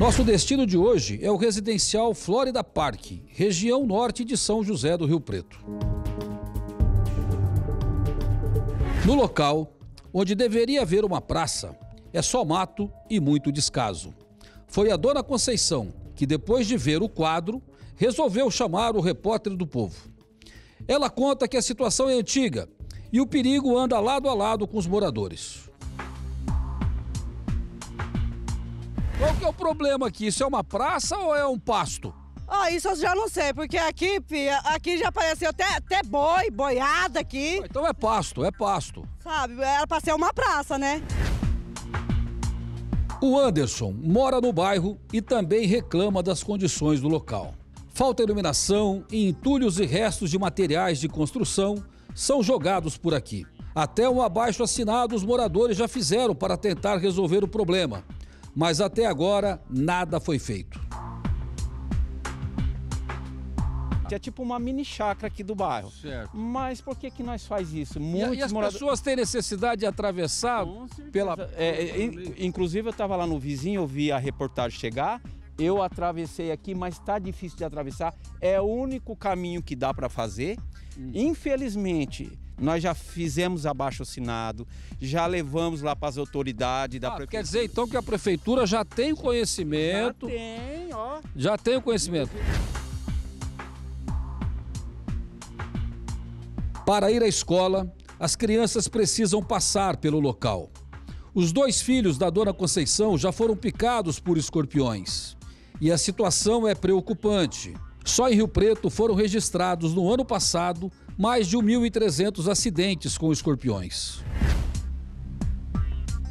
Nosso destino de hoje é o residencial Florida Park, região norte de São José do Rio Preto. No local, onde deveria haver uma praça, é só mato e muito descaso. Foi a dona Conceição que, depois de ver o quadro, resolveu chamar o repórter do povo. Ela conta que a situação é antiga e o perigo anda lado a lado com os moradores. Qual que é o problema aqui? Isso é uma praça ou é um pasto? Ah, isso eu já não sei, porque aqui, filha, aqui já apareceu até, até boi, boiada aqui. Então é pasto, é pasto. Sabe, era pra ser uma praça, né? O Anderson mora no bairro e também reclama das condições do local. Falta iluminação e entulhos e restos de materiais de construção são jogados por aqui. Até um abaixo assinado os moradores já fizeram para tentar resolver o problema, mas até agora nada foi feito. É tipo uma mini chácara aqui do bairro. Certo. Mas por que que nós faz isso? E, Muitos e as moradores- pessoas têm necessidade de atravessar pela. É, é, in- inclusive eu estava lá no vizinho, eu vi a reportagem chegar, eu atravessei aqui, mas está difícil de atravessar. É o único caminho que dá para fazer. Hum. Infelizmente, nós já fizemos abaixo assinado, já levamos lá para as autoridades da Ah, prefeitura. quer dizer então que a prefeitura já tem Já conhecimento, tem, ó. já tem o conhecimento. Para ir à escola, as crianças precisam passar pelo local. Os dois filhos da dona Conceição já foram picados por escorpiões. E a situação é preocupante. Só em Rio Preto foram registrados no ano passado mais de 1.300 acidentes com escorpiões.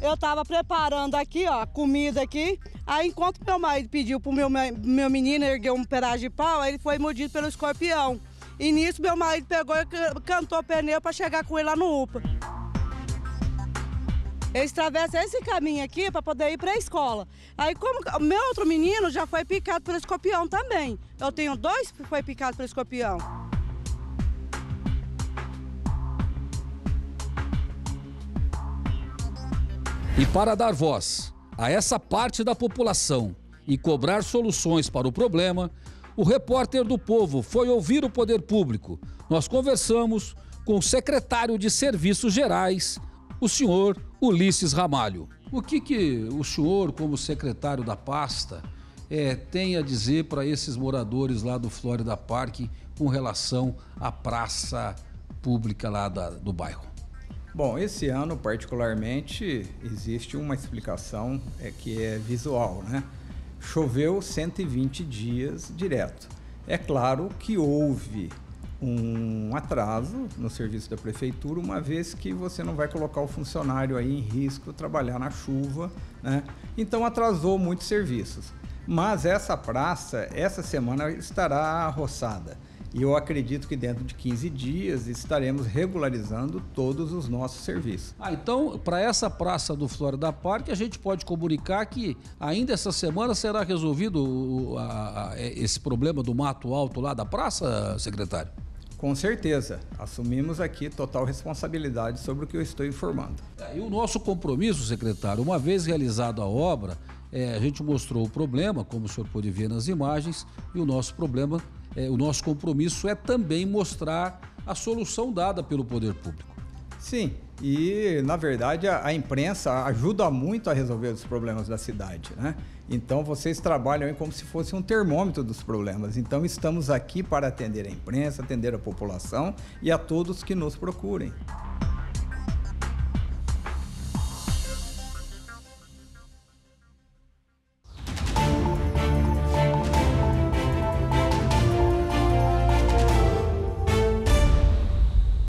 Eu tava preparando aqui, ó, comida aqui. Aí, enquanto meu marido pediu pro meu, meu menino erguer um pedaço de pau, ele foi mordido pelo escorpião. E nisso, meu marido pegou e can- cantou pneu para chegar com ele lá no UPA. Eles atravessam esse caminho aqui para poder ir para a escola. Aí, como o meu outro menino já foi picado pelo escorpião também. Eu tenho dois que foi picado pelo escorpião. E para dar voz a essa parte da população e cobrar soluções para o problema, o repórter do Povo foi ouvir o poder público. Nós conversamos com o secretário de Serviços Gerais, o senhor Ulisses Ramalho. O que, que o senhor, como secretário da pasta, eh, tem a dizer para esses moradores lá do Florida Park com relação à praça pública lá da- do bairro? Bom, esse ano particularmente existe uma explicação é, que é visual, né? Choveu 120 dias direto. É claro que houve um atraso no serviço da prefeitura, uma vez que você não vai colocar o funcionário aí em risco trabalhar na chuva, né? Então atrasou muitos serviços. Mas essa praça, essa semana estará roçada. E eu acredito que dentro de 15 dias estaremos regularizando todos os nossos serviços. Ah, então, para essa praça do Florida Park, a gente pode comunicar que ainda essa semana será resolvido o- a- a- esse problema do mato alto lá da praça, secretário? Com certeza, assumimos aqui total responsabilidade sobre o que eu estou informando. É, E o nosso compromisso, secretário, uma vez realizada a obra, é, a gente mostrou o problema, como o senhor pôde ver nas imagens, e o nosso problema, é, o nosso compromisso é também mostrar a solução dada pelo poder público. Sim, e na verdade a, a imprensa ajuda muito a resolver os problemas da cidade, né? Então vocês trabalham como se fosse um termômetro dos problemas. Então estamos aqui para atender a imprensa, atender a população e a todos que nos procurem.